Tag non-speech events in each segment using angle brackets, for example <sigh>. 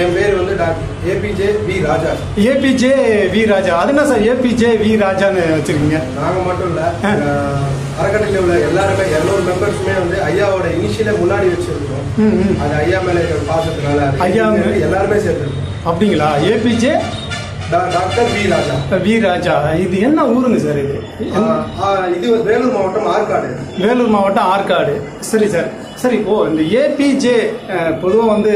என் பேர் வந்து doctor APJ V Raja. APJ V Raja. அது என்ன சார்? ஏபிஜே வி ராஜான்னு வச்சிருக்கீங்க. நாங்க மட்டும் இல்ல அறக்கட்டளையில் உள்ள எல்லாருமே இருநூறு மெம்பர்ஸுமே வந்து ஐயாவோட இனிஷியலை முன்னாடி வச்சிருக்கோம். அது ஐயா மேல பாசத்தினால ஐயா எல்லாருமே சேர்த்துருக்கோம் அப்படிங்களா? APJ? Doctor V Raja. V Raja. இது என்ன ஊருங்க சார் இது? இது வேலூர் மாவட்டம் ஆற்காடு. வேலூர் மாவட்டம் ஆற்காடு. சரி சார். சரி ஓ இந்த ஏபிஜே பொதுவாக வந்து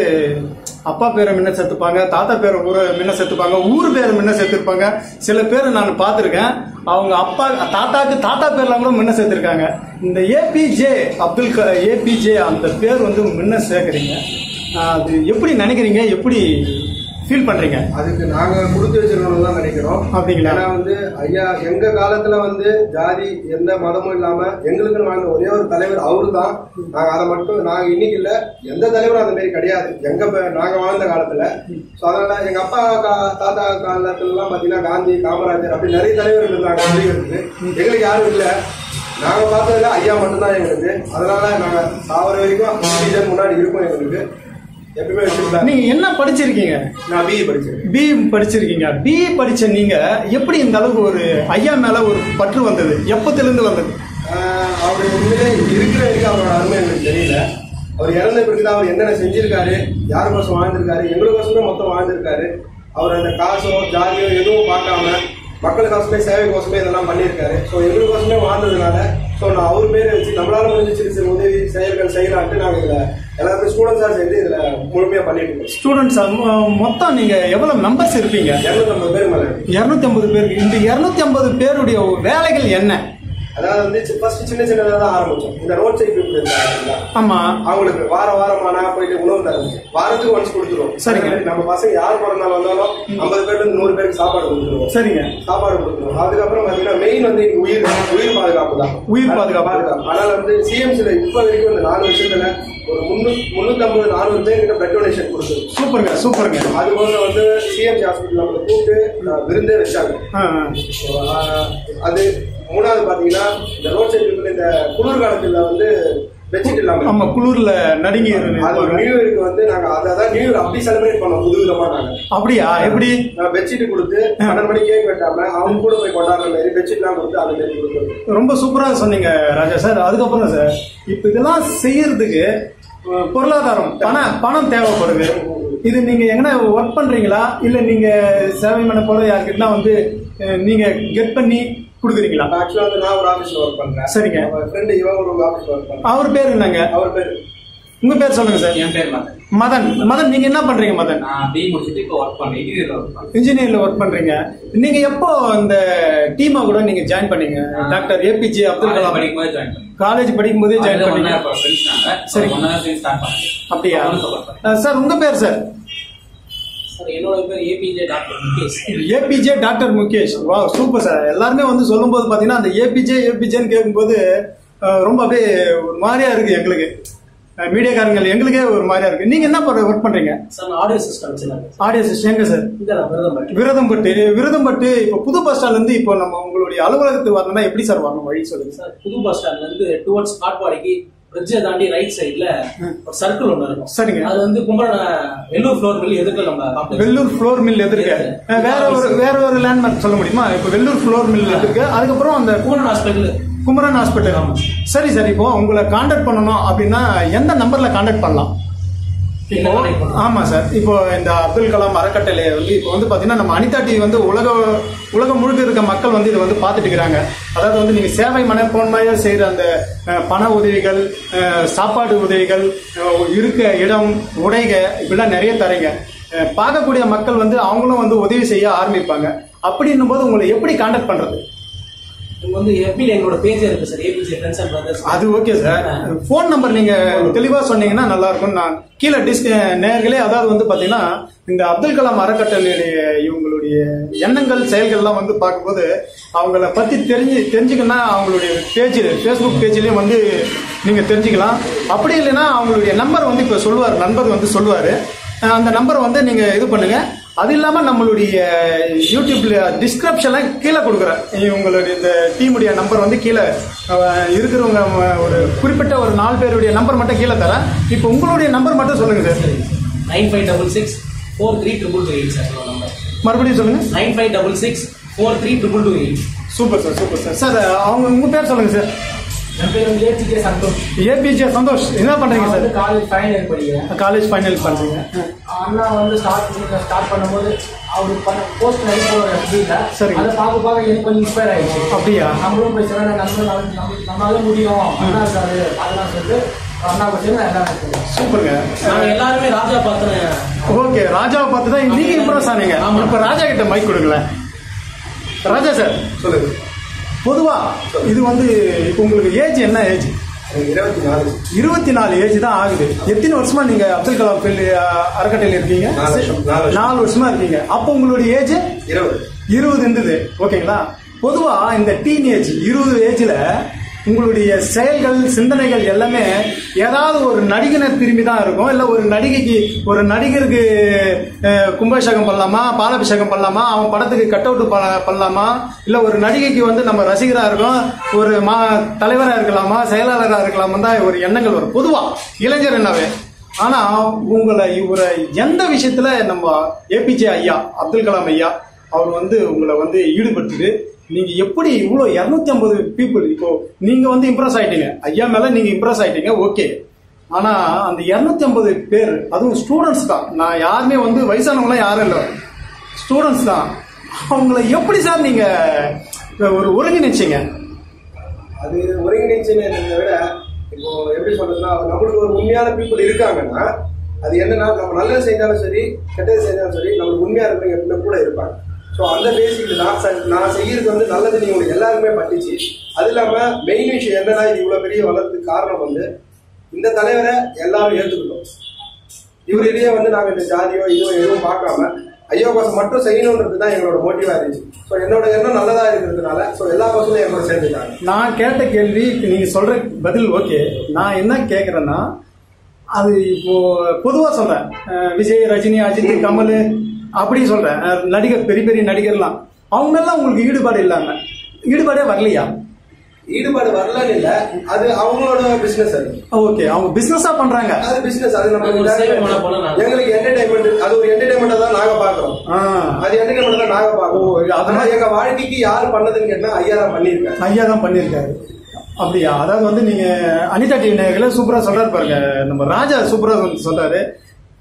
அப்பா பேரை முன்ன சேர்த்துப்பாங்க தாத்தா பேரை ஊரை முன்ன சேர்த்துப்பாங்க ஊர் பேரை முன்ன சேர்த்துருப்பாங்க. சில பேர் நான் பார்த்துருக்கேன். அவங்க அப்பா தாத்தாக்கு தாத்தா பேர்லாம் கூட முன்ன சேர்த்துருக்காங்க. இந்த ஏபிஜே அப்துல் க ஏபிஜே அந்த பேர் வந்து முன்ன சேர்க்குறீங்க. அது எப்படி நினைக்கிறீங்க? எப்படி ஃபீல் பண்ணுறீங்க அதுக்கு நாங்க கொடுத்து வச்சிருக்கணும் தான் நினைக்கிறோம் அப்படிங்களா? ஏன்னா வந்து ஐயா எங்க காலத்துல வந்து ஜாதி எந்த மதமும் இல்லாம எங்களுக்குன்னு வாழ்ந்த ஒரே ஒரு தலைவர் அவரு தான் நாங்க அதை மட்டும் நாங்க இன்னைக்கு இல்ல எந்த தலைவரும் அந்த மாதிரி கிடையாது. எங்க நாங்க வாழ்ந்த காலத்துல. சோ அதனால எங்க அப்பா தாத்தா காலத்துல எல்லாம் பாத்தீங்கன்னா காந்தி காமராஜர் அப்படி நிறைய தலைவர்கள் இருந்தாங்க. எங்களுக்கு யாரும் இல்ல. நாங்க பார்த்ததுல ஐயா மட்டும்தான் எங்களுக்கு. அதனால நாங்க சாவர வரைக்கும் முன்னாடி இருக்கோம் எங்களுக்கு. நீங்க என்ன படிச்சிருக்கீங்க? நான் பிஇ படிச்சிருக்கேன். பி படிச்சிருக்கீங்க. பி படிச்ச நீங்க எப்படி இந்த அளவுக்கு ஒரு ஐயா மேல ஒரு பற்று வந்தது? எப்பத்திலிருந்து வந்தது? அவர் உண்மையிலே இருக்கிற வரைக்கும் அவரோட அருமை எனக்கு தெரியல. அவர் இறந்த பிறகுதான் அவர் என்னென்ன செஞ்சிருக்காரு யாருக்கோசம் வாழ்ந்திருக்காரு எங்களுக்கோசமே மொத்தம் வாழ்ந்திருக்காரு. அவர் அந்த காசோ ஜாதியோ எதுவும் பார்க்காம மக்களுக்கோசமே சேவைக்கோசமே இதெல்லாம் பண்ணியிருக்காரு. ஸோ எங்களுக்கோசமே வாழ்ந்ததுனால ஸோ நான் அவர் பேரை வச்சு நம்மளால முடிஞ்ச சிறு சிறு உதவி செயல்கள் செய்யலான்ட்டு நாங்கள் இதில் எல்லாருமே ஸ்டூடெண்ட்ஸாக சேர்ந்து இதில் முழுமையாக பண்ணிட்டு இருக்கோம். ஸ்டூடெண்ட்ஸ் மொத்தம் நீங்க எவ்வளவு மெம்பர்ஸ் இருப்பீங்க? இரநூத்தம்பது பேர் மேலே இருநூத்தி ஐம்பது பேருக்கு. இந்த இருநூத்தி ஐம்பது பேருடைய வேலைகள் என்ன? அதாவது வந்து ஃபர்ஸ்ட் சின்ன சின்னதாக தான் ஆரம்பிச்சோம். இந்த ரோட் சைட் பீப்புள் இருக்காங்க ஆமா. அவங்களுக்கு வார வாரமானா போயிட்டு உணவு தரது வாரத்துக்கு ஒன்ஸ் கொடுத்துருவோம். சரிங்க. நம்ம பசங்க யார் பிறந்தாலும் வந்தாலும் ஐம்பது இருந்து நூறு பேருக்கு சாப்பாடு கொடுத்துருவோம். சரிங்க. சாப்பாடு கொடுத்துருவோம். அதுக்கப்புறம் பாத்தீங்கன்னா மெயின் வந்து இங்க உயிர் உயிர் பாதுகாப்பு தான். உயிர் பாதுகாப்பு. பாதுகாப்பு. அதனால வந்து சிஎம்சில இப்ப வரைக்கும் இந்த நாலு வருஷத்துல ஒரு முன்னூத்தி ஐம்பது நானூறு பேர் கிட்ட பிளட் டொனேஷன் கொடுத்துருக்கோம். சூப்பருங்க சூப்பருங்க. அது போல வந்து சிஎம்சி ஹாஸ்பிட்டல் நம்மளை கூப்பிட்டு விருந்தே வச்சாங்க. அது மூணாவது பாத்தீங்கன்னா இந்த ரோட் சைடு இந்த குளிர்காலத்துல வந்து பெட்ஷீட் இல்லாம ஆமா குளூர்ல நடுங்கி அது ஒரு. நியூ இயருக்கு வந்து நாங்க அதான் நியூ இயர் அப்படி செலிப்ரேட் பண்ணோம் புது விதமா நாங்க. அப்படியா? எப்படி? நான் பெட்ஷீட் கொடுத்து பன்னெண்டு மணி கேக் வெட்டாம அவங்க கூட போய் கொண்டாடுற மாதிரி பெட்ஷீட் எல்லாம் கொடுத்து அந்த மாதிரி கொடுக்குறது ரொம்ப சூப்பரா சொன்னீங்க ராஜா சார். அதுக்கப்புறம் சார் இப்ப இதெல்லாம் செய்யறதுக்கு பொருளாதாரம் பணம் பணம் தேவைப்படுது. இது நீங்க எங்கன்னா ஒர்க் பண்றீங்களா? இல்ல நீங்க சேவை மன போல யாருக்கிட்ட வந்து நீங்க கெட் பண்ணி கொடுக்குறீங்களா? ஆக்சுவலா வந்து நான் ஒரு ஆபீஸ்ல ஒர்க் பண்றேன். சரிங்க. ஃப்ரெண்டு இவன் ஒரு ஆபீஸ்ல ஒர்க் பண்றேன். அவர் பேர் என்னங்க? அவர் பேரு உங்க பேர் சொல்லுங்க சார். என் பேர் மதன். மதன். மதன் நீங்க என்ன பண்றீங்க மதன்? நான் பி முடிச்சுட்டு இப்போ ஒர்க் பண்ணேன் இன்டீரியர் ஒர்க் பண்ணேன் இன்ஜினியர்ல ஒர்க் பண்றீங்க. நீங்க எப்போ இந்த டீமா கூட நீங்க ஜாயின் பண்ணீங்க? டாக்டர் ஏபிஜே அப்துல் கலாம் படிக்கும்போது ஜாயின் பண்ணேன் காலேஜ் படிக்கும் போதே ஜாயின் பண்ணீங்க. சரி. ஒன்னா ஸ்டார்ட் பண்ணேன். அப்படியா சார் உங்க பேர் sir? APJ doctor Mukesh. APJ doctor Mukesh. Wow super sir எல்லாருமே வந்து சொல்லும்போது பாத்தீங்கன்னா அந்த ஏபிஜே ஏபிஜேன்னு கேட்கும்போது ரொம்ப அப்படியே ஒரு மாதிரியா இருக்கு எங்களுக்கு. மீடியாக்காரங்க எங்களுக்கே ஒரு மாதிரியா இருக்கு. நீங்க என்ன ஒர்க் பண்றீங்க? ஆடியோ சிஸ்டம் ஆடியோ சிஸ்டம் எங்க சார்? விரதம் பண்ணேன் விரதம்பட்டு. விரதம்பட்டு. இப்போ புது பஸ் ஸ்டாண்ட்ல இருந்து இப்போ நம்ம உங்களுடைய அலுவலகத்துக்கு வரணும்னா எப்படி சார் வரணும்? வழி சொல்லுங்க. சார் புது பஸ் ஸ்டாண்ட்ல இருந்து டுவர்ட்ஸ் காட்பாடிக்கு பிரிட்ஜை தாண்டி ரைட் சைடுல ஒரு சர்க்கிள் ஒன்று இருக்கும். சரிங்க. அது வந்து கும்பகோண வெள்ளூர் ஃப்ளோர் மில் எதிர்க்க நம்ம. வெள்ளூர் ஃப்ளோர் மில் எதிர்க்க வேற ஒரு வேற ஒரு லேண்ட்மார்க் சொல்ல முடியுமா? இப்போ வெள்ளூர் ஃப்ளோர் மில் எதிர்க்க அதுக்கப்புறம் அந்த கும்பகோணம் ஹாஸ்பிட்டல் குமரன் ஹாஸ்பிட்டல் சரி சார். இப்போ உங்களை காண்டாக்ட் பண்ணணும் அப்படின்னா எந்த நம்பர்ல காண்டாக்ட் பண்ணலாம்? ஆமா சார் இப்போ இந்த அப்துல் கலாம் அறக்கட்டளை வந்து இப்போ வந்து பாத்தீங்கன்னா நம்ம அனிதா டிவி வந்து உலக உலகம் முழுக்க இருக்க மக்கள் வந்து இதை வந்து பார்த்துட்டு இருக்கிறாங்க. அதாவது வந்து நீங்க சேவை மனப்பான்மையா செய்யற அந்த அஹ், பண உதவிகள் அஹ், சாப்பாடு உதவிகள் இருக்க இடம் உடைக இப்படிலாம் நிறைய தரீங்க. பார்க்கக்கூடிய மக்கள் வந்து அவங்களும் வந்து உதவி செய்ய ஆரம்பிப்பாங்க. அப்படின்னும் போது உங்களை எப்படி கான்டாக்ட் பண்றது? வந்து எஃபில எங்களோட பேஜ் இருக்கு sir APJ friends and brothers அது ஓகே சார் ஃபோன் நம்பர் நீங்க தெளிவா சொன்னீங்கன்னா நல்லா இருக்கும் நான் கீழே டிஸ் நேர்களே அதாவது வந்து பாத்தீங்கன்னா இந்த அப்துல் கலாம் அறக்கட்டளையுடைய இவங்களுடைய எண்ணங்கள் செயல்கள்லாம் வந்து பார்க்கும்போது அவங்கள பத்தி தெரிஞ்சு தெரிஞ்சுக்கணும்னா அவங்களுடைய பேஜ் ஃபேஸ்புக் பேஜ்லயும் வந்து நீங்க தெரிஞ்சுக்கலாம். அப்படி இல்லைன்னா அவங்களுடைய நம்பர் வந்து இப்போ சொல்லுவார் நண்பர் வந்து சொல்லுவார். அந்த நம்பரை வந்து நீங்க இது பண்ணுங்க. அது இல்லாம நம்மளுடைய யூடியூப்ல டிஸ்கிரிப்ஷன்ல கீழே கொடுக்குறேன். உங்களுடைய இந்த டீமுடைய நம்பர் வந்து கீழே இருக்கிறவங்க ஒரு குறிப்பிட்ட ஒரு நாலு பேருடைய நம்பர் மட்டும் கீழே தரேன். இப்போ உங்களுடைய நம்பர் மட்டும் சொல்லுங்க sir. Nine five double six four three triple two eight sir number மறுபடியும் சொல்லுங்க. Nine five double six four three triple two eight. Super sir super sir. Sir அவங்க உங்க பேர் சொல்லுங்க சார். என் பேர் வந்து ஏடிகே சந்தோஷ். ஏபிஜே சந்தோஷ். என்ன பண்றீங்க சார்? காலேஜ் ஃபைனல் படிக்கிறேன். காலேஜ் ஃபைனல் பண்றீங்க. அண்ணா வந்து ஸ்டார்ட் ஸ்டார்ட் பண்ணும்போது அவர் பண்ண போஸ்ட் நிறைய ஃபீல்ட்ல சரிங்க. அதை பார்க்க பார்க்க எனக்கு கொஞ்சம் இன்ஸ்பயர் ஆயிடுச்சு. அப்படியா? நம்மளும் போய் சில நம்ம நம்ம நம்மளால முடியும். அண்ணா இருக்காரு அதெல்லாம் சொல்லிட்டு அண்ணா பத்தி நான் எல்லாம் சூப்பருங்க. நாங்க எல்லாருமே ராஜா பார்த்தேன் ஓகே ராஜாவை பார்த்து தான் நீங்க இம்ப்ரெஸ் ஆனீங்க. இப்ப ராஜா கிட்ட மைக் கொடுக்கல ராஜா சார் சொல்லுங்க. பொதுவா இது வந்து இப்போ உங்களுக்கு ஏஜ் என்ன ஏஜ் இருபத்தி நாலு இருபத்தி நாலு ஏஜ் தான் ஆகுது. எத்தனை வருஷமா நீங்க அப்துல் கலாம் ஃபீல்டு அறக்கட்டையில் இருக்கீங்க? நாலு வருஷம், இருக்கீங்க. அப்போ உங்களுடைய ஏஜ் இருபது. இருபது இருந்தது. ஓகேங்களா? பொதுவா இந்த டீனேஜ் இருபது ஏஜ்ல உங்களுடைய செயல்கள் சிந்தனைகள் எல்லாமே ஏதாவது ஒரு நடிகனை திரும்பி தான் இருக்கும். இல்லை ஒரு நடிகைக்கு ஒரு நடிகருக்கு கும்பாபிஷேகம் பண்ணலாமா பாலாபிஷேகம் பண்ணலாமா அவன் படத்துக்கு கட் அவுட் பண்ணலாமா இல்லை ஒரு நடிகைக்கு வந்து நம்ம ரசிகராக இருக்கோம் ஒரு மா தலைவராக இருக்கலாமா செயலாளராக இருக்கலாமா தான் ஒரு எண்ணங்கள் வரும். பொதுவாக இளைஞர் என்னவே? ஆனால் உங்களை இவரை எந்த விஷயத்தில் நம்ம ஏபிஜே ஐயா அப்துல் கலாம் ஐயா அவர் வந்து உங்களை வந்து ஈடுபடுத்துது நீங்க எப்படி இவ்வளோ இருநூத்தி ஐம்பது பீப்புள் இப்போ நீங்க வந்து இம்ப்ரெஸ் ஆயிட்டீங்க. ஐயா மேல நீங்க இம்ப்ரெஸ் ஆயிட்டீங்க ஓகே ஆனா அந்த இருநூத்தி ஐம்பது பேர் அதுவும் ஸ்டூடெண்ட்ஸ் தான். நான் யாருமே வந்து வயசானவங்களாம் யாரும் இல்லை. ஸ்டூடெண்ட்ஸ் தான். அவங்கள எப்படி சார் நீங்க ஒரு ஒருங்கிணைச்சிங்க? அது ஒருங்கிணைச்சுன்னு விட இப்போ எப்படி சொல்றதுன்னா நம்மளுக்கு ஒரு உண்மையான பீப்புள் இருக்காங்கன்னா அது என்னன்னா நம்ம நல்லது செஞ்சாலும் சரி கெட்டது செஞ்சாலும் சரி நம்மளுக்கு உண்மையா இருக்கிறவங்க எப்பவுமே கூட இருப்பாங்க. ஸோ அந்த பேசிக்கில் நான் செ- நான் செய்யறது வந்து நல்லது நீ உங்களுக்கு எல்லாருமே பட்டுச்சு. அது இல்லாம மெயின் விஷயம் என்னன்னா இது இவ்வளவு பெரிய வளர்றதுக்கு காரணம் வந்து இந்த தலைவரை எல்லாரும் ஏற்றுக்கிட்டோம் இவரிடையே வந்து நாங்கள் இந்த ஜாதியோ இதோ எதுவும் பார்க்காம ஐயோ கோசம் மட்டும் செய்யணுன்றது தான் எங்களோட மோட்டிவா இருந்துச்சு ஸோ என்னோட எண்ணம் நல்லதா இருக்கிறதுனால ஸோ எல்லா பசங்களும் என்னோட சேர்ந்துட்டாங்க. நான் கேட்ட கேள்வி நீங்க சொல்ற பதில் ஓகே நான் என்ன கேட்குறேன்னா அது இப்போ பொதுவா சொல்றேன். விஜய் ரஜினி அஜித் கமல் அப்படி சொல்றேன். நடிகர் பெரிய பெரிய நடிகர்லாம் அவங்க எல்லாம் உங்களுக்கு ஈடுபாடு இல்லாம ஈடுபாடே வரலையா? ஈடுபாடு வரலன்னு இல்ல. அது அவங்களோட பிசினஸ் அது. ஓகே அவங்க பிசினஸா பண்றாங்க. அது பிசினஸ் அது நம்ம. எங்களுக்கு என்டர்டைன்மெண்ட் அது ஒரு என்டர்டைன்மெண்டா தான் நாங்க பாக்குறோம் ஆ, அது என்டர்டைன்மெண்ட் தான் நாங்க ஓ, பாக்குறோம் அது அதனால எங்க வாழ்க்கைக்கு யார் பண்ணதுன்னு கேட்டா ஐயா தான் பண்ணிருக்காரு ஐயா தான் பண்ணியிருக்காரு. அப்படியா? அதாவது வந்து நீங்க அனிதா டிவி நேயர்களே சூப்பரா சொல்றாரு பாருங்க. நம்ம ராஜா சூப்பரா சொல்றாரு.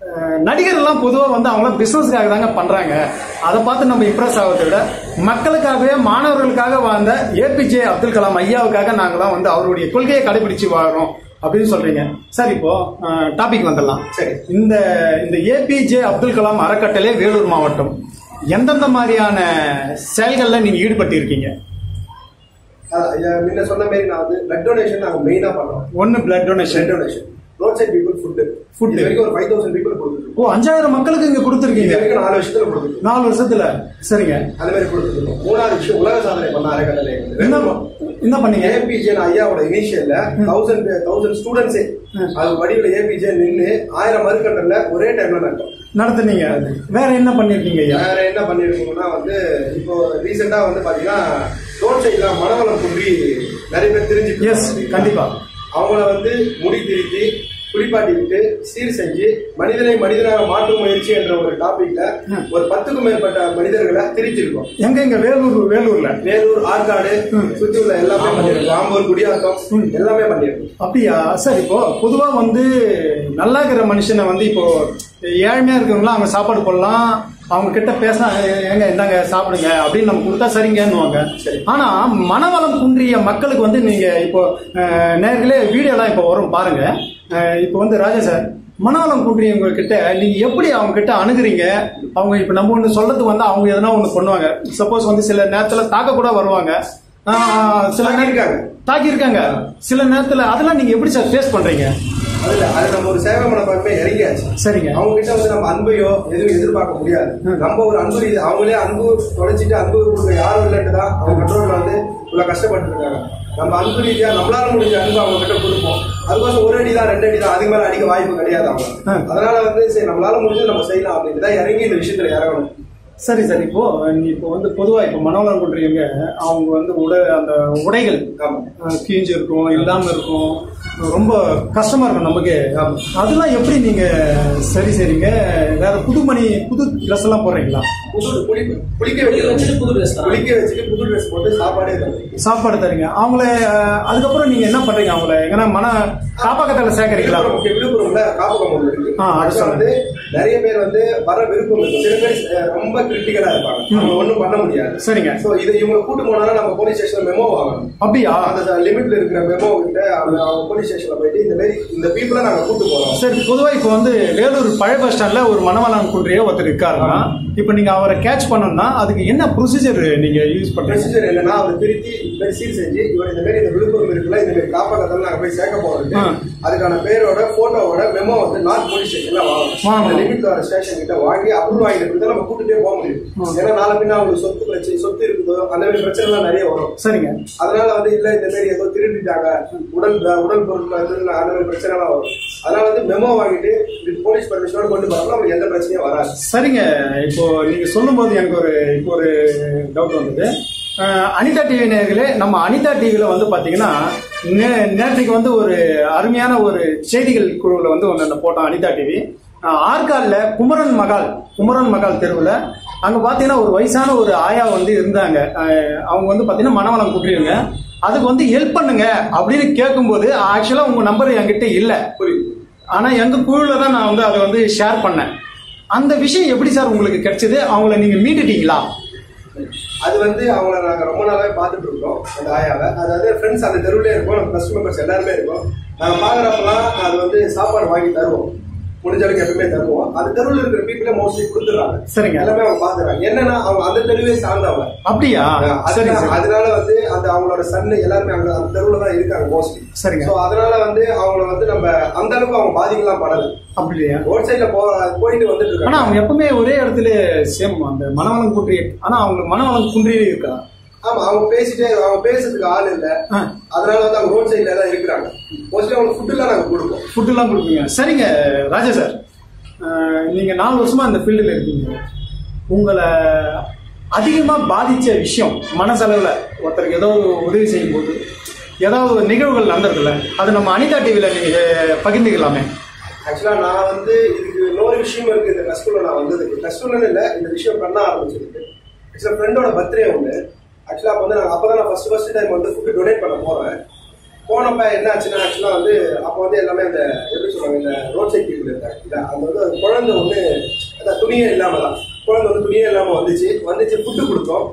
அஹ் நடிகர் எல்லாம் பொதுவா வந்து அவங்க பிசினஸ்க்காக தாங்க பண்றாங்க. அதை பார்த்து நம்ம இம்ப்ரெஸ் ஆகிறத விட மக்களுக்காகவே மாணவர்களுக்காக வாழ்ந்த ஏபிஜே அப்துல் கலாம் ஐயாவுக்காக நாங்களாம் வந்து அவருடைய கொள்கையை கடைபிடிச்சு வாழறோம் அப்படின்னு சொல்றீங்க. சார் இப்போ டாபிக் வந்துடலாம். சரி. இந்த இந்த ஏபிஜே அப்துல் கலாம் அறக்கட்டளை வேலூர் மாவட்டம். எந்தெந்த மாதிரியான செயல்கள்ல நீங்க ஈடுபட்டு இருக்கீங்க முன்ன சொன்ன மாதிரி நான் வந்து பிளட் டொனேஷன் நாங்க மெயினா பண்றோம் ஒன்னு blood blood donation donation road side people food. இது வரைக்கும் ஒரு ஃபைவ் தௌசண்ட் பீப்புள் கொடுத்துருக்கோம். ஓ அஞ்சாயிரம் மக்களுக்கு இங்க கொடுத்துருக்கீங்க. வரைக்கும் நாலு வருஷத்துல கொடுத்துருக்கோம். நாலு வருஷத்துல. சரிங்க. அது மாதிரி கொடுத்துருக்கோம். மூணாவது விஷயம் உலக சாதனை பண்ண அறக்கட்டளை. என்ன என்ன பண்ணீங்க? ஏபிஜே ஐயாவோட இனிஷியல்ல தௌசண்ட் தௌசண்ட் ஸ்டூடெண்ட்ஸே அது வடிவில் ஏபிஜே நின்று ஆயிரம் மறுக்கட்டல ஒரே டைம்ல நடக்கும் நடத்துனீங்க. வேற என்ன பண்ணிருக்கீங்க வேற என்ன பண்ணிருக்கோம்னா வந்து இப்போ ரீசெண்டா வந்து பாத்தீங்கன்னா ரோட் சைட்ல மனவளம் குன்றி நிறைய பேர் தெரிஞ்சு எஸ் கண்டிப்பா. அவங்கள வந்து முடி திருத்தி குளிப்பாட்டி விட்டு சீர் செஞ்சு மனிதனை மனிதனாக மாற்றும் முயற்சி என்ற ஒரு டாபிக்ல ஒரு பத்துக்கும் மேற்பட்ட மனிதர்களை திருத்திருக்கோம் எங்க இங்க வேலூர் வேலூர்ல? வேலூர் ஆற்காடு சுத்தி உள்ள எல்லாமே பண்ணிருக்கோம் ஆம்பூர் குடியாத்தம் எல்லாமே பண்ணிருக்கோம் அப்படியா? சார் இப்போ பொதுவா வந்து நல்லா இருக்கிற மனுஷனை வந்து இப்போ ஏழ்மையா இருக்கிறவங்களாம் அவங்க சாப்பாடு போடலாம் அவங்க கிட்ட பேசினா ஏங்க இந்தாங்க சாப்பிடுங்க அப்படின்னு நம்ம கொடுத்தா சரிங்கன்னுவாங்க. சரி. ஆனா மனவளம் குன்றிய மக்களுக்கு வந்து நீங்க இப்போ நேர்களே வீடியோ எல்லாம் இப்போ வரும் பாருங்க. இப்போ வந்து ராஜா சார் மனவளம் குன்றியவங்க கிட்ட நீங்க எப்படி அவங்க கிட்ட அணுகுறீங்க? அவங்க இப்ப நம்ம ஒண்ணு சொல்றதுக்கு வந்து அவங்க எதனா ஒண்ணு பண்ணுவாங்க. சப்போஸ் வந்து சில நேரத்துல தாக்க கூட வருவாங்க. சில நேரம். தாக்கி இருக்காங்க சில நேரத்துல அதெல்லாம் நீங்க எப்படி சார் ஃபேஸ் பண்றீங்க? அது நம்ம ஒரு சேவை மனப்பான்மை இறங்கியாச்சு. சரிங்க. அவங்க கிட்ட வந்து நம்ம அன்பையோ எதுவும் எதிர்பார்க்க முடியாது. நம்ம ஒரு அன்பு ரீதி- அவங்களே அன்பு தொலைச்சிட்டு அன்பு கொடுக்க யாரும் இல்லைன்னு தான் அவங்க பெற்றோர்கள் வந்து இவ்வளவு கஷ்டப்பட்டு இருக்காங்க. நம்ம அன்பு ரீதியா நம்மளால முடிஞ்ச அன்பு அவங்க கிட்ட கொடுப்போம். அதுக்கோசம் ஒரு அடி தான் ரெண்டு அடி தான் அதுக்கு மேல அடிக்க வாய்ப்பு கிடையாது அவங்க. அதனால வந்து சரி நம்மளால முடிஞ்சது நம்ம செய்யலாம் அப்படின்னு தான் இறங்கி இந்த விஷயத்துல இறங்கணும். சரி சரி. இப்போ இப்போ வந்து பொதுவா இப்போ மனோநலம் கொண்டவங்க அவங்க வந்து உடை அந்த உடைகள் கிழிஞ்சு இருக்கும் இல்லாம இருக்கும். ரொம்ப கஷ்டமா இருக்கும் நமக்கு. அதெல்லாம் எப்படி நீங்க சரி செய்றீங்க? வேற புது மணி புது ட்ரெஸ் எல்லாம் போடுறீங்களா? புது குளிக்க குளிக்க குளிக்க வச்சுட்டு புது தராங்க. குளிக்க வச்சுட்டு புது ட்ரெஸ் போட்டு சாப்பாடே தருவோம் சாப்பாடு தரீங்க. அவங்கள அதுக்கப்புறம் நீங்க என்ன பண்றீங்க அவங்கள? எங்கன்னா மன காப்பகத்துல சேர்க்கறீங்களா விழுப்புரம் விழுப்புரம்ல காப்பகம் ஒண்ணு இருக்கு. வந்து நிறைய பேர் வந்து வர விருப்பம் இருக்கு. சில பேர் ரொம்ப கிரிட்டிக்கலா இருப்பாங்க. அவங்க ஒண்ணும் பண்ண முடியாது. சரிங்க. சோ இதை இவங்க கூட்டு போனா நம்ம போலீஸ் ஸ்டேஷன்ல மெமோ வாங்கணும். அப்படியா? அந்த லிமிட்ல இருக்கிற மெமோ கிட்ட அவங்க அவங்க போலீஸ் ஸ்டேஷன்ல போயிட்டு இந்த மாதிரி இந்த பீப்புளை நாங்க கூட்டு போறோம். சரி பொதுவா இப்போ வந்து வேலூர் பழைய பஸ் ஸ்டாண்ட்ல ஒரு மணவளான் குன்றிய ஒருத்தர் இருக்காருன்னா இப்போ நீங்க அவரை கேட்ச் பண்ணணும்னா அதுக்கு என்ன ப்ரொசீஜர் நீங்க யூஸ் பண்றீங்க? ப்ரொசீஜர் என்னன்னா அவர் திருத்தி இந்த மாதிரி சீல் செஞ்சு இவர் இந்த மாதிரி இந்த விழுப்புரம் இருக்குல்ல இந்த மாதிரி காப்பகத்தில் நாங்க போய் சேர்க்க போறோம். ஆ. அதுக்கான பேரோட போட்டோவோட மெமோ வந்து நார்த் போலீஸ் ஸ்டேஷன்ல வாங்கணும். இந்த லிமிட் வர ஸ்டேஷன் கிட்ட வாங்கி அப்ரூவ் வாங்கிட்டு தான் நம்ம கூட்டிட்டே போக முடியும். ஏன்னா நாளை பின்ன அவங்களுக்கு சொத்து பிரச்சனை சொத்து இருக்குதோ அந்த மாதிரி பிரச்சனை எல்லாம் நிறைய வரும். சரிங்க. அதனால வந்து இல்ல இந்த மாதிரி ஏதோ திருடிட்டாங்க. உடல் உடல் பொருட்கள் அந்த மாதிரி பிரச்சனை எல்லாம் வரும். அதனால வந்து மெமோ வாங்கிட்டு போலீஸ் பர்மிஷனோட கொண்டு போறோம்னா அவங்களுக்கு எந்த பிரச்சனையும் வராது. சரிங்க. இப்போ நீங்க சொல்லும்போது எனக்கு ஒரு இப்போ ஒரு டவுட் வந்தது. அனிதா டிவி நேர்களே நம்ம அனிதா டிவியில வந்து பாத்தீங்கன்னா நே- நேற்றைக்கு வந்து ஒரு அருமையான ஒரு செய்திகள் குழுவில் வந்து ஒன்று போட்டோம் அனிதா டிவி ஆற்காடுல குமரன் மகால் குமரன் மகால் தெருவில் அங்க பாத்தீங்கன்னா ஒரு வயசான ஒரு ஆயா வந்து இருந்தாங்க. அவங்க வந்து பாத்தீங்கன்னா மனவளம் குற்றிருங்க அதுக்கு வந்து ஹெல்ப் பண்ணுங்க அப்படின்னு கேட்கும்போது ஆக்சுவலா உங்க நம்பர் என்கிட்ட இல்லை. புரியுது. ஆனா எங்க குழுல தான் நான் வந்து அதை வந்து ஷேர் பண்ணேன். அந்த விஷயம் எப்படி சார் உங்களுக்கு கிடைச்சது? அவங்கள நீங்க மீட்டுட்டீங்களா? அது வந்து அவங்கள நாங்க ரொம்ப நாளாவே பார்த்துட்டு இருக்கோம் அந்த ஆயாவை. அதாவது ஃப்ரெண்ட்ஸ் அந்த தெருவிலே இருக்கோம் நம்ம கஸ்டமர் மெம்பர்ஸ் எல்லாருமே இருக்கோம். நாங்க பாக்குறப்பெல்லாம் அது வந்து சாப்பாடு வாங்கி தருவோம். முடிஞ்ச அளவுக்கு எப்பவுமே தருவோம். அந்த தெருவுல இருக்கிற பீப்புளே மோஸ்ட்லி கொடுத்துறாங்க சரிங்க. எல்லாமே அவங்க பாத்துறாங்க என்னன்னா அவங்க அந்த தெருவே சார்ந்தவங்க. அப்படியா? சரி அதனால வந்து அந்த அவங்களோட சன்னு எல்லாருமே அங்க அந்த தெருவுல தான் இருக்காங்க மோஸ்ட்லி சரிங்க. சோ அதனால வந்து அவங்கள வந்து நம்ம அந்த அளவுக்கு அவங்க பாதிக்கலாம் படல. அப்படியா? ரோட் சைட்ல போ போயிட்டு வந்துட்டு ஆனா இருக்காங்க அவங்க எப்பவுமே ஒரே இடத்துல சேம் அந்த மனவளம் குன்றி ஆனா அவங்களுக்கு மனவளம் குன்றியே இருக்கா? ஆமா அவங்க பேசிட்டே அவங்க பேசுறதுக்கு ஆள் இல்ல. அதனால வந்து அவங்க ரோட் சைட்ல தான் இருக்கிறாங்க. மோஸ்ட்லி அவங்க ஃபுட் எல்லாம் நாங்க கொடுப்போம். ஃபுட் எல்லாம் கொடுப்பீங்க. சரிங்க ராஜா சார் நீங்க நாலு வருஷமா இந்த ஃபீல்டில் இருக்கீங்க. உங்களை அதிகமா பாதிச்ச விஷயம் மனசளவுல ஒருத்தருக்கு ஏதோ உதவி செய்யும் போது ஏதாவது நிகழ்வுகள் நடந்திருக்குல்ல அது நம்ம அனிதா டிவியில நீங்க பகிர்ந்துக்கலாமே. ஆக்சுவலா நான் வந்து இதுக்கு இன்னொரு விஷயம் இருக்கு. இந்த கஸ்டூல நான் வந்ததுக்கு கஸ்டூலன்னு இல்ல இந்த விஷயம் பண்ண ஆரம்பிச்சிருக்கு ஆக்சுவலா ஃப்ரெண்டோட பர்த்டே ஒன்று ஆக்சுவலா அப்ப வந்து நான் அப்பதான் நான் ஃபர்ஸ்ட் ஃபர்ஸ்ட் டைம் வந்து ஃபுட் டொனேட் பண்ண போறேன். போனப்ப என்ன ஆச்சுன்னா ஆக்சுவலா வந்து அப்ப வந்து எல்லாமே இந்த எப்படி சொல்றாங்க இந்த ரோட் சைட் பீப்புள் இருக்காங்க. இல்ல அந்த வந்து குழந்தை ஒண்ணு அதான் துணியே இல்லாம தான். குழந்தை வந்து துணியே இல்லாம வந்துச்சு. வந்துச்சு ஃபுட்டு கொடுத்தோம்.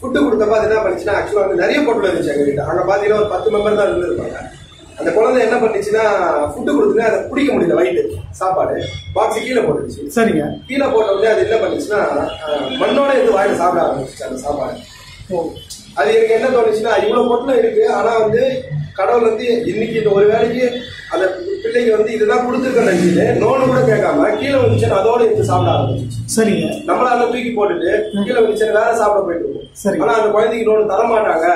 ஃபுட்டு கொடுத்தப்ப அது என்ன பண்ணுச்சுன்னா ஆக்சுவலா வந்து நிறைய பொருள் இருந்துச்சு எங்க வீட்டு அங்க பாத்தீங்கன்னா ஒரு பத்து மெம்பர் தான் இருந்திருப்பாங்க. அந்த குழந்தை என்ன பண்ணுச்சுன்னா ஃபுட்டு கொடுத்துட்டு அதை பிடிக்க முடியல வயிற்று சாப்பாடு. பாக்ஸ் கீழே போட்டுருச்சு சரிங்க. கீழே போட்ட உடனே அது என்ன பண்ணுச்சுன்னா மண்ணோட எடுத்து வாயில சாப்பிட ஆரம்பிச்சிச்சு அந்த சாப்பாடு. அது எனக்கு என்ன தோணுச்சுன்னா இவ்வளவு பொருளும் இருக்கு ஆனா வந்து கடவுள் வந்து இன்னைக்கு இந்த ஒரு வேலைக்கு அந்த பிள்ளைக்கு வந்து இதுதான் கொடுத்துருக்க நினைச்சிட்டு நோன்னு கூட கேட்காம கீழே வந்துச்சு அதோட எடுத்து சாப்பிட ஆரம்பிச்சிச்சு சரிங்க. நம்மள அதை தூக்கி போட்டுட்டு கீழே வந்துச்சு வேற சாப்பிட போயிட்டு சரி. ஆனா அந்த குழந்தைக்கு நோடு தர மாட்டாங்க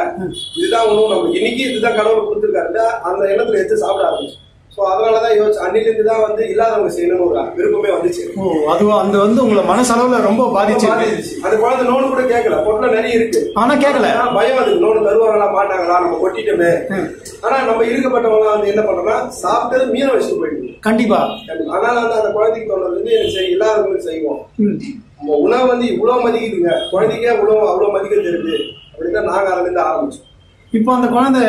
இதுதான் உணவு நமக்கு இன்னைக்கு இதுதான் கடவுள் கொடுத்துருக்காரு அந்த எண்ணத்துல எடுத்து சாப்பிட ஆரம்பிச்சு சோ அதனாலதான் யோசிச்சு அன்னிலிருந்து தான் வந்து இல்லாதவங்க செய்யணும்னு ஒரு விருப்பமே வந்துச்சு. ஓ அது அந்த வந்து உங்களை மனசளவுல ரொம்ப பாதிச்சு. அந்த குழந்தை நோடு கூட கேட்கல பொருள் நிறைய இருக்கு. ஆனா கேட்கல பயம் அதுக்கு நோடு தருவாங்களா மாட்டாங்களா நம்ம கொட்டிட்டோமே. ஆனா நம்ம இருக்கப்பட்டவங்க வந்து என்ன பண்றோம்னா சாப்பிட்டது மீன வச்சுட்டு போயிடுவோம் கண்டிப்பா. அதனால வந்து அந்த குழந்தைக்கு தோணுது வந்து சரி இல்லாதவங்களுக்கு செய்வோம். உணவு வந்து இவ்வளவு மதிக்குதுங்க. குழந்தைக்கே இவ்வளவு அவ்வளவு மதிக்க தெரியுது அப்படின்னு நாங்க அதுல இருந்து ஆரம்பிச்சோம். இப்போ அந்த குழந்தை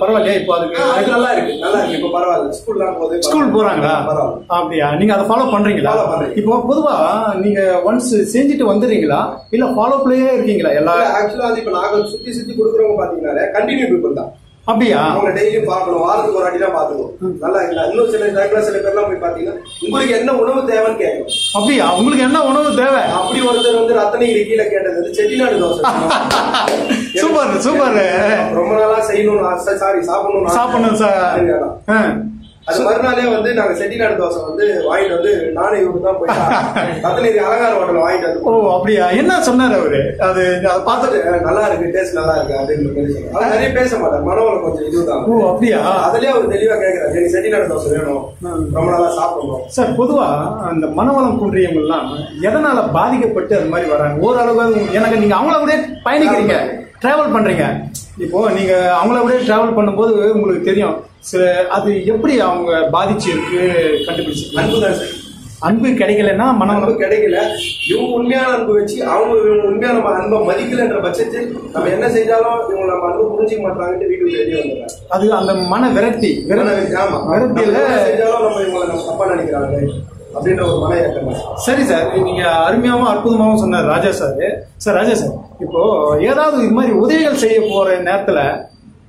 பரவாயில்லையா? இப்போ அதுக்கு அது நல்லா இருக்கு. நல்லா இருக்கு. இப்ப பரவாயில்ல. ஸ்கூல்லாம் போகுது ஸ்கூல் போறாங்களா? பரவாயில்ல. அப்படியா? நீங்க அதை ஃபாலோ பண்றீங்களா. இப்போ பொதுவா நீங்க ஒன்ஸ் செஞ்சுட்டு வந்துடுறீங்களா? இல்ல ஃபாலோ பிளேயே இருக்கீங்களா எல்லா ஆக்சுவலா வந்து இப்ப நாங்க சுத்தி சுத்தி கொடுக்குறவங்க பாத்தீங்கன்னா கண்டினியூ பீப்புள் தான். அப்படியா? அவங்க டெய்லியும் பார்க்கணும். வாரத்துக்கு ஒரு வாட்டி தான் பாத்துக்கணும் நல்லா இல்ல இன்னும் சில டைம்ல சில பேர்லாம் போய் பாத்தீங்கன்னா உங்களுக்கு என்ன உணவு தேவைன்னு கேட்கணும். அப்படியா? உங்களுக்கு என்ன உணவு தேவை? அப்படி ஒருத்தர் வந்து ரத்தனகிரி கீழே கேட்டது வந்து செட்டிநாடு தோசை. <laughs> சூப்பர். சூப்பர் ரொம்ப நாளா செய்யணும்னு சாரி சாப்பிடணும். சாப்பிடணும் சார். அது மறுநாளே வந்து நாங்க செட்டிநாடு தோசை வந்து வாங்கிட்டு வந்து நானும் இவரு தான் போய் ரத்தனகிரி <laughs> அலங்கார ஹோட்டல் வாங்கிட்டு வந்து ஓ அப்படியா? என்ன சொன்னாரு அவரு? அது பார்த்துட்டு பார்த்துட்டு. "அஹ், நல்லா இருக்கு டேஸ்ட் நல்லா இருக்கு அப்படின்னு சொல்லி. அவர் நிறைய பேச மாட்டார். மனவளம் கொஞ்சம் இதுதான் ஓ அப்படியா? அதுலயே அவர் தெளிவா கேக்குறாரு. எனக்கு செட்டிநாடு தோசை வேணும். ரொம்ப நாளா சாப்பிடணும். சார் பொதுவா அந்த மனவளம் குன்றியவங்கலாம் எதனால பாதிக்கப்பட்டு அது மாதிரி வராங்க? ஓரளவு எனக்கு நீங்க அவங்கள விட பயணிக்கிறீங்க. டிராவல் பண்றீங்க. இப்போ நீங்க அவங்கள விட டிராவல் பண்ணும்போது உங்களுக்கு தெரியும். சில அது எப்படி அவங்க பாதிச்சு இருக்கு கண்டுபிடிச்சு அன்பு தான் சார். அன்பு கிடைக்கலன்னா மனம் அன்பு கிடைக்கல. இவங்க உண்மையான அன்பு வச்சு அவங்க இவங்க உண்மையான நம்ம அன்பை மதிக்கலன்ற பட்சத்தில் நம்ம என்ன செஞ்சாலும் இவங்க நம்ம அன்பு புரிஞ்சுக்க மாட்டாங்கன்ட்டு வீட்டுக்கு வெளியே வந்துடுறாங்க. அது அந்த மன விரக்தி. விரக்தி. ஆமா. விரக்தியில செஞ்சாலும் நம்ம இவங்களை நம்ம தப்பா நினைக்கிறாங்க அப்படின்ற ஒரு மன தான். சரி சார் நீங்க அருமையாவும் அற்புதமாவும் சொன்னார் Raja sir. Sir Raja sir இப்போ ஏதாவது இது மாதிரி உதவிகள் செய்ய போற நேரத்துல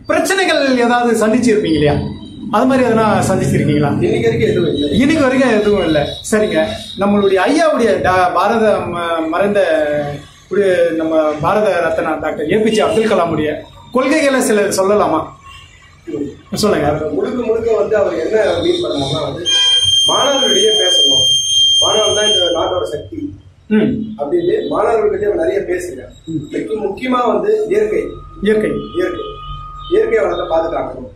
பிரச்சனைகள் ஏதாவது சந்திச்சு இருப்பீங்க இல்லையா? அது மாதிரி எதனா சந்திச்சிருக்கீங்களா இன்னைக்கு வரைக்கும் எதுவும் இல்லை. இன்னைக்கு வரைக்கும் எதுவும் இல்லை. சரிங்க. நம்மளுடைய ஐயாவுடைய பாரத மறைந்த நம்ம பாரத ரத்னா டாக்டர் ஏபிஜே அப்துல் கலாமுடைய கொள்கைகளை சிலர் சொல்லலாமா? சொல்லுங்க. முழுக்க முழுக்க வந்து அவர் என்ன மீன் பண்ணாங்கன்னா வந்து மாணவர்களிடையே பேசணும். மாணவர் தான் இந்த நாட்டோட சக்தி. அப்படின்னு மாணவர்களிடையே அவர் நிறைய முக்கிய- முக்கியமா வந்து இயற்கை. இயற்கை. இயற்கை. இயற்கை வளத்தை பாதுகாக்கணும்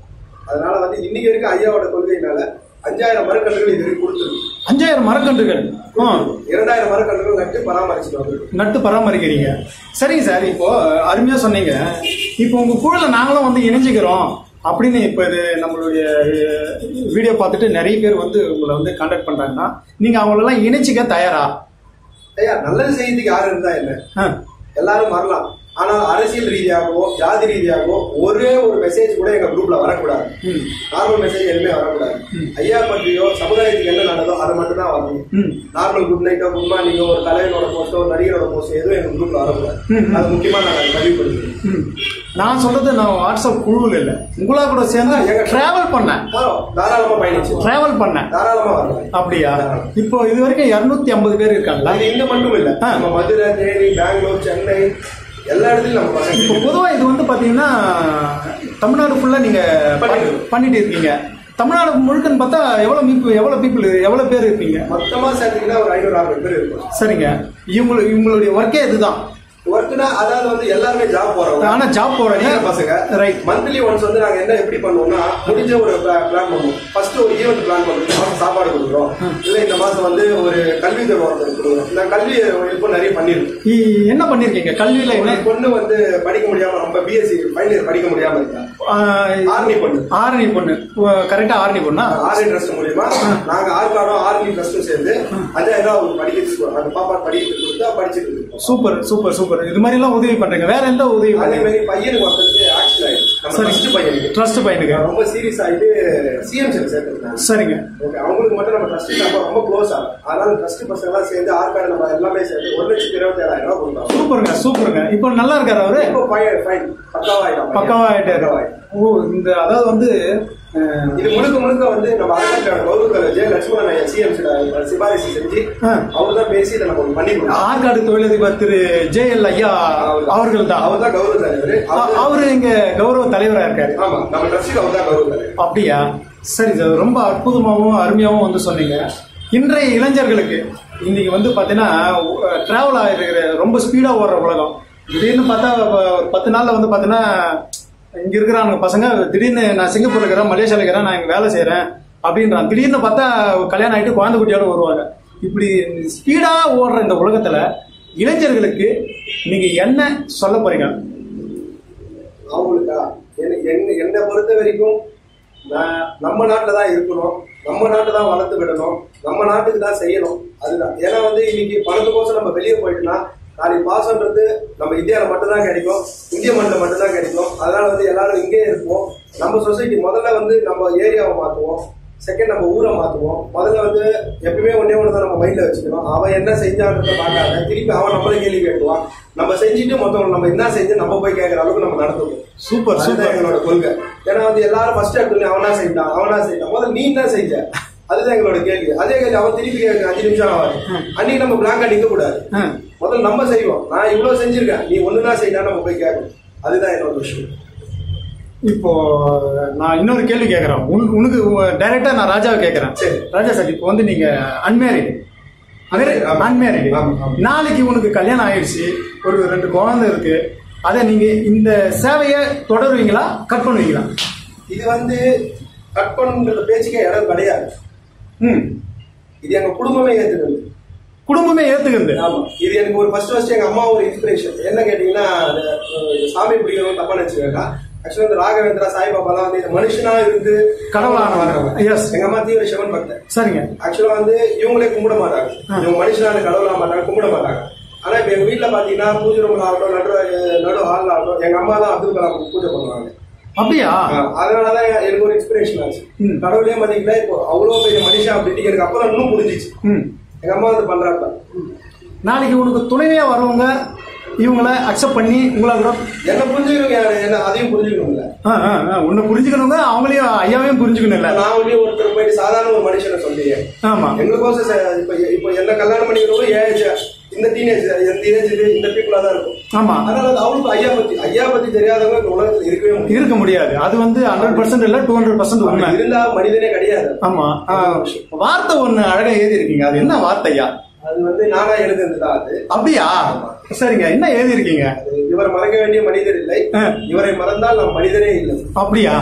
அதனால வந்து இன்னைக்கு வரைக்கும் ஐயாவோட கொள்கையினால அஞ்சாயிரம் மரக்கன்றுகள் இது கொடுத்துருக்கு. அஞ்சாயிரம் மரக்கன்றுகள். இரண்டாயிரம் மரக்கன்றுகள் நட்டு பராமரிச்சுட்டு நட்டு பராமரிக்கிறீங்க. சரிங்க சார் இப்போ அருமையா சொன்னீங்க. இப்போ உங்க குழுல நாங்களும் வந்து இணைஞ்சுக்கிறோம். அப்படின்னு இப்போ இது நம்மளுடைய வீடியோ பார்த்துட்டு நிறைய பேர் வந்து உங்களை வந்து கான்டாக்ட் பண்றாங்கன்னா நீங்க அவங்களெல்லாம் இணைச்சிக்க தயாரா? ஐயா நல்லது செய்யறதுக்கு யாரு இருந்தா ஆ, எல்லாரும் வரலாம். ஆனால் அரசியல் ரீதியாகவோ ஜாதி ரீதியாகவோ ஒரே ஒரு மெசேஜ் கூட எங்க குரூப்ல வரக்கூடாது. நார்மல் மெசேஜ் எதுவுமே வரக்கூடாது. ஐயா பற்றியோ சமுதாயத்துக்கு என்ன நடந்தோ அதை மட்டும் தான் வரணும். நார்மல் குட் நைட்டோ குட் மார்னிங்கோ ஒரு தலைவனோட போஸ்டோ ஒரு நடிகரோட போஸ்டோ எதுவும் எங்க குரூப்ல வரக்கூடாது. அது முக்கியமா நான் பதிவு பண்ணுறேன் ம். நான் சொல்றது நான் வாட்ஸ்அப் குழுவில் இல்லை. உங்களா கூட சேர்ந்து டிராவல் பண்ணேன். தாராளமா பயணிச்சு. டிராவல் பண்ணேன். தாராளமா அப்படியா? இப்போ இது வரைக்கும் இருநூத்தி ஐம்பது பேர் இருக்காங்களா? இங்க மட்டும் இல்ல. நம்ம மதுரை தேனி பெங்களூர் சென்னை எல்லா இடத்துலயும் நம்ம இப்போ பொதுவா இது வந்து பாத்தீங்கன்னா தமிழ்நாடு ஃபுல்லா நீங்க பண்ணிட்டு இருக்கீங்க. தமிழ்நாடு முழுக்கன்னு பார்த்தா எவ்வளவு மீப்பு எவ்வளவு பீப்புள் எவ்வளவு பேர் இருப்பீங்க? மொத்தமா சேர்த்தீங்கன்னா ஒரு ஐநூறு ஆறு பேர் இருக்கும் சரிங்க. இவங்களு இவங்களுடைய ஒர்க்கே இதுதான். ஒர்க்னா அதாவது வந்து எல்லாருமே ஜாப் போறவங்க. ஆனா ஜாப் போறீங்க பசங்க. ரைட் மந்த்லி ஒன்ஸ் வந்து நாங்க என்ன எப்படி பண்ணுவோம்னா முடிஞ்ச ஒரு பிளான் பண்ணுவோம். ஃபர்ஸ்ட் ஒரு ஈவெண்ட் பிளான் பண்ணுவோம். இந்த மாசம் சாப்பாடு கொடுக்குறோம். இல்ல இந்த மாசம் வந்து ஒரு கல்வி ஒருத்தர் கொடுக்குறோம் இந்த கல்வி இப்போ நிறைய பண்ணிருக்கோம் என்ன பண்ணிருக்கீங்க கல்வியில என்ன? பொண்ணு வந்து படிக்க முடியாம ரொம்ப பிஎஸ்சி ஃபைனல் இயர் படிக்க முடியாம இருக்கா? ஆர்மி பொண்ணு. ஆரணி பொண்ணு. கரெக்டா ஆரணி பொண்ணா? ஆர்மி ட்ரஸ்ட் மூலியமா. நாங்க ஆர்காடும் ஆர்மி ட்ரஸ்டும் சேர்ந்து ரூபாய் அவங்க படிக்கிறதுக்கு அந்த பாப்பா படிக்கிறதுக்கு கொடுத்தா படிச்சுட்டு இருக்கோம் சூப்பர் சூப்பர். சூப்பர் இது மாதிரி எல்லாம் உதவி பண்றீங்க. வேற எந்த உதவி அதே மாதிரி பையனுக்கு ஒருத்தருக்கு ஆக்சிடென்ட் ஆயிடுச்சு. நம்ம சரி. ஃபர்ஸ்ட் பையனுக்கு. ட்ரஸ்ட் பையனுக்கு. ரொம்ப சீரியஸ் ஆயிட்டு சிஎம்சியில் சேர்த்துருக்காங்க சரிங்க. ஓகே அவங்களுக்கு மட்டும் நம்ம ட்ரஸ்ட் நம்ம ரொம்ப க்ளோஸ் ஆகும் அதனால ட்ரஸ்ட் பசங்க எல்லாம் சேர்ந்து ஆர்காடு நம்ம எல்லாமே சேர்ந்து ஒரு லட்சத்தி இருபத்தி ஏழாயிரம் ரூபாய் கொடுத்தாங்க சூப்பருங்க சூப்பருங்க. இப்போ நல்லா இருக்காரு அவரு? இப்போ ஃபைன் ஃபைன் பக்காவா ஆயிட்டான் பக்காவா ஆயிட்டாரு. ஓ இந்த அதாவது வந்து இது முழுக்க முழுக்க வந்து நம்ம அரசாங்க கௌரவ காலேஜ் லட்சுமணன் ஐயா சிஎம்சி சிபாரிசு செஞ்சு. அவர் தான் பேசி இதை நம்ம பண்ணி கொடுத்தோம் ஆற்காடு தொழிலதிபர் திரு ஜே எல் ஐயா அவர்கள் தான் அவர் தான் கௌரவ தலைவர். அவர் இங்க கௌரவ தலைவரா இருக்காரு. ஆமா நம்ம ட்ரஸ்ட்டுக்கு அவர் தான் கௌரவ தலைவர். அப்படியா? சரி சார் ரொம்ப அற்புதமாகவும் அருமையாகவும் வந்து சொன்னீங்க. இன்றைய இளைஞர்களுக்கு இன்னைக்கு வந்து பார்த்தீங்கன்னா டிராவல் ஆகிருக்கிற ரொம்ப ஸ்பீடாக ஓடுற உலகம். திடீர்னு பார்த்தா பத்து நாளில் வந்து பார்த்தீங்கன்னா இங்கே இருக்கிறாங்க பசங்க திடீர்னு நான் சிங்கப்பூர்ல இருக்கிறேன் மலேசியால இருக்கிறேன் நான் இங்கே வேலை செய்கிறேன் அப்படின்றான் திடீர்னு பார்த்தா கல்யாணம் ஆகிட்டு குழந்தை குட்டியோட வருவாங்க. இப்படி ஸ்பீடாக ஓடுற இந்த உலகத்தில் இளைஞர்களுக்கு நீங்கள் என்ன சொல்ல போறீங்க? அவங்களுக்கா? என்ன- என்னை பொறுத்த வரைக்கும் நான் நம்ம நாட்டில் தான் இருக்கணும். நம்ம நாட்டை தான் வளர்த்து விடணும். நம்ம நாட்டுக்கு தான் செய்யணும். அதுதான். ஏன்னா வந்து இன்னைக்கு பணத்துக்கோசம் நம்ம வெளியே போயிட்டோம்னா நாளைக்கு பாசம்ன்றது நம்ம இந்தியாவில் மட்டும்தான் கிடைக்கும். இந்திய மண்ணில் மட்டும்தான் கிடைக்கும். அதனால வந்து எல்லாரும் இங்கேயே இருப்போம். நம்ம சொசைட்டி முதல்ல வந்து நம்ம ஏரியாவை மாற்றுவோம் செகண்ட் நம்ம ஊரை மாற்றுவோம் முதல்ல வந்து எப்பயுமே ஒன்னே ஒன்று தான் நம்ம மைண்டில் வச்சுக்கணும். அவன் என்ன செஞ்சான்றத பார்க்காத. திருப்பி அவன் நம்மளே கேள்வி கேட்டுவான். நம்ம செஞ்சுட்டு மொத்தம் நம்ம என்ன செஞ்சு நம்ம போய் கேட்குற அளவுக்கு நம்ம நடத்துவோம் சூப்பர் சூப்பர். எங்களோட கொள்கை. ஏன்னா வந்து எல்லாரும் ஃபர்ஸ்ட் எடுத்து அவனா செஞ்சான் அவனா செஞ்சான் முதல்ல நீ என்ன செஞ்ச அதுதான் எங்களோட கேள்வி. அதே கேள்வி அவன் திருப்பி கேட்க அஞ்சு நிமிஷம் ஆகாது அன்னைக்கு நம்ம பிளாங்கா நிக்க கூடாது முதல்ல நம்ம செய்வோம். நான் இவ்வளவு செஞ்சிருக்கேன். நீ ஒண்ணுதான் செய்யலாம் நம்ம போய் கேட்கணும் அதுதான் என்னோட விஷயம். இப்போ நான் இன்னொரு கேள்வி கேட்கறேன். உன் உனக்கு டைரக்டா நான் ராஜாவை கேட்கறேன். சரி. ராஜா சார் இப்போ வந்து நீங்க அன்மேரிட். அன்மேரிட். நாளைக்கு உனக்கு கல்யாணம் ஆயிடுச்சு. ஒரு ரெண்டு குழந்தை இருக்கு. அதை நீங்க இந்த சேவையை தொடருவீங்களா? கட் பண்ணுவீங்களா? இது வந்து கட் பண்ணுன்ற பேச்சுக்கே இடம் கிடையாது. ம். இது எங்க குடும்பமே ஏத்துக்கிறது குடும்பமே ஏத்துக்கிறது. ஆமா. இது எனக்கு ஒரு ஃபர்ஸ்ட் ஃபர்ஸ்ட் எங்க அம்மா ஒரு இன்ஸ்பிரேஷன் என்ன கேட்டீங்கன்னா சாமி பிடிக்கிறவங்க தப்பா நினைச்சுக்கா ஆக்சுவலா இந்த ராகவேந்திரா சாய்பாபாலாம் வந்து இந்த மனுஷனா இருந்து கடவுளானவர். Yes. எங்க அம்மா தீவிர சிவன் பக்தர். சரிங்க. ஆக்சுவலா வந்து இவங்களே கும்பிட மாட்டாங்க. இவங்க மனுஷனான கடவுளா மாட்டாங்க கும்பிட மாட்டாங்க. ஆனா இப்ப எங்க வீட்டுல பாத்தீங்கன்னா பூஜை ரூம்ல ஆகட்டும் நடு நடு ஹால்ல ஆகட்டும் எங்க அம்மா தான் அப்துல் கலாம் பூஜை பண்ணுவாங்க. அப்படியா? அதனாலதான் எனக்கு ஒரு இன்ஸ்பிரேஷன் ஆச்சு. கடவுளே மதிக்கல இப்போ அவ்வளவு பெரிய மனுஷன் அப்படின்னு எனக்கு அப்புறம் இன்னும் புரிஞ்சிச்சு ம் எங்க அம்மா வந்து பண்றாங்க நாளைக்கு உனக்கு துணைவியா வரவங்க இவங்கள அக்செப்ட் பண்ணி உங்களை கூட என்ன புரிஞ்சுக்கணும் யாரு? என்ன அதையும் புரிஞ்சுக்கணும்ல. உன்னை புரிஞ்சுக்கணுங்க அவங்களையும் ஐயாவையும் புரிஞ்சுக்கணும்ல நான் வந்து ஒருத்தர் போயிட்டு சாதாரண ஒரு மனுஷனை சொல்லியே. ஆமா. எங்களுக்கோசம் இப்ப இப்ப என்ன கல்யாணம் பண்ணிக்கிறவங்க ஏஜ் இந்த டீனேஜ் ஏஜ் இது இந்த பீப்புளா தான் இருக்கும். ஆமா. அதனால அது அவங்களுக்கு ஐயா பத்தி ஐயா பத்தி தெரியாதவங்க இந்த உலகத்துல இருக்கவே முடியாது. இருக்க முடியாது. அது வந்து ஹண்ட்ரட் பர்சன்ட் இல்ல டூ ஹண்ட்ரட் பர்சன்ட் உண்மை. இருந்தா மனிதனே கிடையாது. ஆமா. வார்த்தை ஒண்ணு அழகா எழுதி இருக்கீங்க அது என்ன வார்த்தையா? அது வந்து நானா எழுதுனது தான் அது. அப்படியா? சரிங்க. என்ன எழுதி இருக்கீங்க அது இவரை மறக்க வேண்டிய மனிதர் இல்லை. இவரை மறந்தால் நாம் மனிதனே இல்லை. அப்படியா?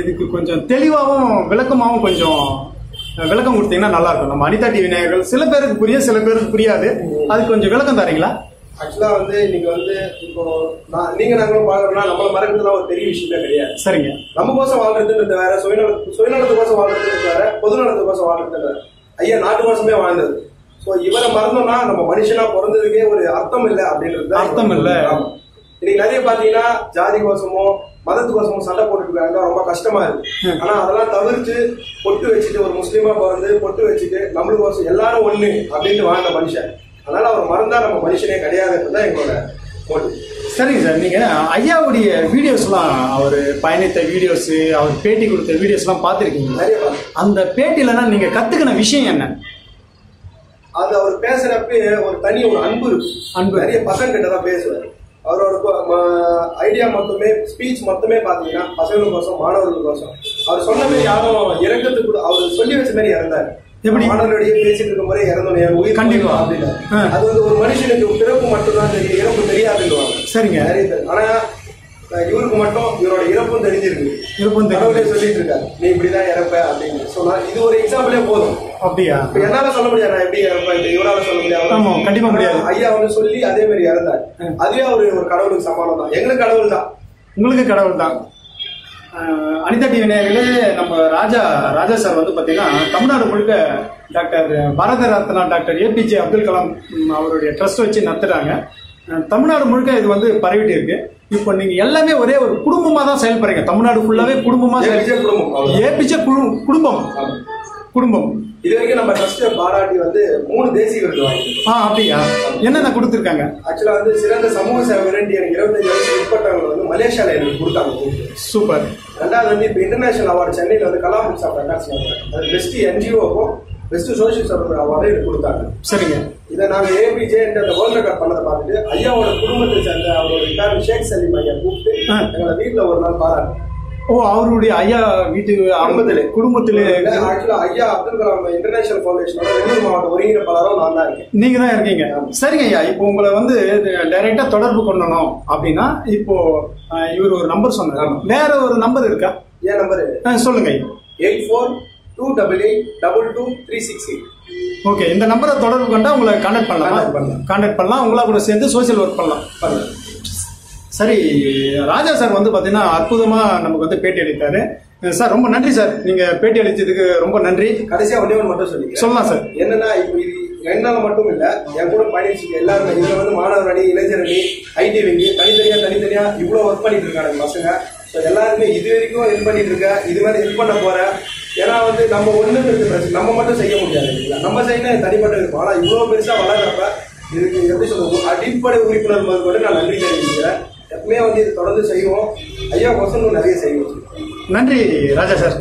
இதுக்கு கொஞ்சம் தெளிவாகவும் விளக்கமாகவும் கொஞ்சம் விளக்கம் கொடுத்தீங்கன்னா நல்லா இருக்கும். நம்ம அனிதா டிவி நேயர்கள் சில பேருக்கு புரியும் சில பேருக்கு புரியாது. அதுக்கு கொஞ்சம் விளக்கம் தரீங்களா? ஆக்சுவலா வந்து நீங்க வந்து இப்போ நான் நீங்க நாங்களும் பாக்குறோம்னா நம்மள மறக்கிறதுலாம் ஒரு பெரிய விஷயமே கிடையாது. சரிங்க. நம்ம கோசம் வாழ்றதுன்றது வேற சுயநல சுயநலத்துக்கோசம் வாழ்றதுன்றது வேற பொதுநலத்துக்கோசம் வாழ்றது வேற. ஐயா நாட்டு கோசமே வாழ்ந்தது. சோ இவரை மறந்தோம்னா நம்ம மனுஷனா பிறந்ததுக்கே ஒரு அர்த்தம் இல்ல அப்படின்றது அர்த்தம் இல்ல. இன்னைக்கு நிறைய பாத்தீங்கன்னா ஜாதி கோசமோ மதத்து கோசமோ சண்டை போட்டுட்டு இருக்காங்க. ரொம்ப கஷ்டமா இருக்கு. ஆனா அதெல்லாம் தவிர்த்து பொட்டு வச்சுட்டு ஒரு முஸ்லீமா பிறந்து பொட்டு வச்சுட்டு நம்மளுக்கு கோசம் எல்லாரும் ஒண்ணு அப்படின்ட்டு வாழ்ந்த மனுஷன். அதனால அவர் மறந்தா நம்ம மனுஷனே கிடையாதுன்றதுதான் எங்களோட மோட்டிவ் சரிங்க சார் நீங்க ஐயாவுடைய வீடியோஸ்லாம் அவர் பயணித்த வீடியோஸ் அவர் பேட்டி கொடுத்த வீடியோஸ்லாம் பாருங்க அந்த பேட்டிலனா நீங்க கத்துக்கின விஷயம் என்ன? அது அவர் பேசுறப்ப ஒரு தனி ஒரு அன்பு அன்பு. நிறைய பசங்க கிட்ட தான் பேசுவார் அவரோட ஐடியா மொத்தமே ஸ்பீச் மொத்தமே பாத்தீங்கன்னா பசங்களுக்கோசம் மாணவர்களுக்கோசம். அவர் சொன்ன மாதிரி யாரும் இறக்கத்துக்கு கூட அவர் சொல்லி வச்ச மாதிரி இறந்தாரு. எப்படி? மாணவர்களுடைய பேசிட்டு இருக்கும் போதே இறந்தோம் என் உயிர் கண்டிப்பா. அப்படின்னு. அது வந்து ஒரு மனுஷனுக்கு பிறப்பு மட்டும்தான் தெரியும் இறப்பு தெரியாதுன்னுவாங்க சரிங்க. ஆனா இவருக்கு மட்டும் இவரோட இறப்பும் தெரிஞ்சிருக்கு இறப்பும். கடவுளே சொல்லிட்டு இருக்காரு நீ இப்படிதான் இறப்ப அப்படின்னு சொன்னா இது ஒரு எக்ஸாம்பிளே போதும் அப்படியா என்னால சொல்ல முடியாது நான் எப்படி இறப்பேன் இவரால சொல்ல முடியாது ஆமா, கண்டிப்பா முடியாது. ஐயா வந்து சொல்லி அதே மாதிரி இறந்தார் அதுவே ஒரு ஒரு கடவுளுக்கு சமானம் தான் எங்களுக்கு கடவுள் தான் உங்களுக்கு கடவுள் தான் அனிதா டிவி நேயர்களே நம்ம ராஜா ராஜா சார் வந்து பார்த்தீங்கன்னா தமிழ்நாடு முழுக்க doctor Bharat Ratna doctor APJ Abdul Kalam அவருடைய ட்ரஸ்ட் வச்சு நடத்துறாங்க. அஹ், தமிழ்நாடு முழுக்க இது வந்து பரவிட்டு இருக்கு. இப்போ நீங்க எல்லாமே ஒரே ஒரு குடும்பமா தான் செயல்படுறீங்க. தமிழ்நாடு ஃபுல்லாவே குடும்பமா அவ்வளவுதான். ஏபிஜே குடும்பம். குடும்பம். இது வரைக்கும் நம்ம ட்ரஸ்ட் பாராட்டி வந்து மூணு தேசிய விருது வாங்கியிருக்கோம். ஆ அப்படியா? என்னென்ன கொடுத்துருக்காங்க? ஆக்சுவலா வந்து சிறந்த சமூக சேவை எனக்கு இருபத்தஞ்சு வயசு உட்பட்டவங்க வந்து மலேசியால எனக்கு கொடுத்தாங்க. சூப்பர். ரெண்டாவது வந்து இப்போ இன்டர்நேஷனல் அவார்டு சென்னையில் வந்து கலாம் புக்ஸ் ஆஃப் அது பெஸ்ட் என்ஜிஓக்கும் பெஸ்ட் சோஷியல் சர்வீஸ் அவார்டு எனக்கு கொடுத்தாங்க. சரிங்க. இதை நாங்க ஏபிஜே அந்த வேர்ல்ட் ரெக்கார்ட் பண்ணதை பார்த்துட்டு ஐயாவோட குடும்பத்தை சேர்ந்த அவரோட ஷேக் சலீம் ஐயா கூப்பிட்டு. எங்களை வீட்டுல ஒரு நாள் பாராட்டு ஓ அவருடைய ஐயா வீட்டு குடும்பத்திலே. குடும்பத்திலே. ஆக்சுவலா ஐயா அப்துல் கலாம் இன்டர்நேஷனல் ஃபவுண்டேஷனோட வெள்ளூர் மாவட்ட ஒருங்கிணைப்பாளரும் நான் தான் இருக்கேன். நீங்க தான் இருக்கீங்க. சரிங்க ஐயா இப்போ உங்களை வந்து டைரக்டா தொடர்பு கொள்ளணும் அப்படின்னா இப்போ இவர் ஒரு நம்பர் சொன்னார். வேற ஒரு நம்பர் இருக்கா? என் நம்பர் சொல்லுங்க ஐயா. Eight four two double eight double two three six eight okay இந்த நம்பரை தொடர்பு கொண்டா உங்களை கான்டாக்ட் பண்ணலாம். பண்ணலாம். கான்டாக்ட் பண்ணலாம். உங்களா கூட சேர்ந்து சோஷியல் ஒர்க் பண்ணலாம். பண்ணுங்க சரி ராஜா சார் வந்து பாத்தீங்கன்னா அற்புதமா நமக்கு வந்து பேட்டி அளித்தாரு. சார் ரொம்ப நன்றி சார். நீங்க பேட்டி அளித்ததுக்கு ரொம்ப நன்றி. கடைசியா ஒன்னே ஒன்று மட்டும் சொல்லிக்கிறேன். சொல்லலாம் சார். என்னன்னா இப்போ இது என்னால மட்டும் இல்ல என் கூட பயணிச்சு எல்லாருமே இதுல வந்து மாணவர் அணி இளைஞர் அணி ஐடி விங்கு தனித்தனியா தனித்தனியா இவ்வளவு ஒர்க் பண்ணிட்டு இருக்காங்க பசங்க. ஸோ எல்லாருமே இது வரைக்கும் ஹெல்ப் பண்ணிட்டு இருக்கேன் இது மாதிரி ஹெல்ப் பண்ண போறேன் ஏன்னா வந்து நம்ம ஒண்ணுங்கிறது பிரச்சனை நம்ம மட்டும் செய்ய முடியாது இல்லைங்களா? நம்ம செய்யணும் தனிப்பட்ட இருக்கும் ஆனா இவ்வளவு பெருசா வளர்றப்ப இதுக்கு எப்படி சொல்றது அடிப்படை உறுப்பினர் முதல் கொண்டு நான் நன்றி தெரிவிக்கிறேன். எப்பவுமே வந்து இது தொடர்ந்து செய்வோம். ஐயா கொசம் நிறைய செய்வோம். நன்றி ராஜா சார்.